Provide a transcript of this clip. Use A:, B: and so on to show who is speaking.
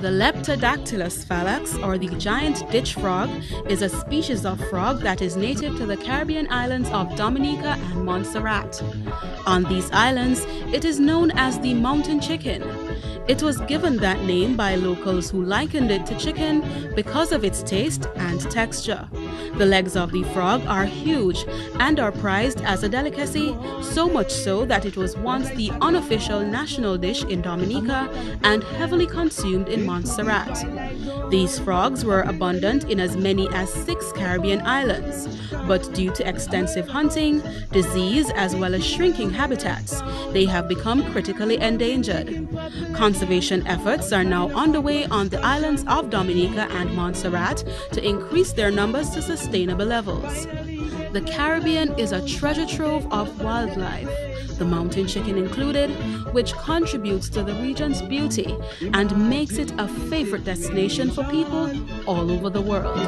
A: The Leptodactylus fallax, or the giant ditch frog, is a species of frog that is native to the Caribbean islands of Dominica and Montserrat. On these islands, it is known as the mountain chicken. It was given that name by locals who likened it to chicken because of its taste and texture. The legs of the frog are huge and are prized as a delicacy, so much so that it was once the unofficial national dish in Dominica and heavily consumed in Montserrat. These frogs were abundant in as many as six Caribbean islands, but due to extensive hunting, disease, as well as shrinking habitats, they have become critically endangered. Conservation efforts are now underway on the islands of Dominica and Montserrat to increase their numbers to sustainable levels. The Caribbean is a treasure trove of wildlife, the mountain chicken included, which contributes to the region's beauty and makes it a favorite destination for people all over the world.